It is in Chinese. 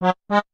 Ha ha.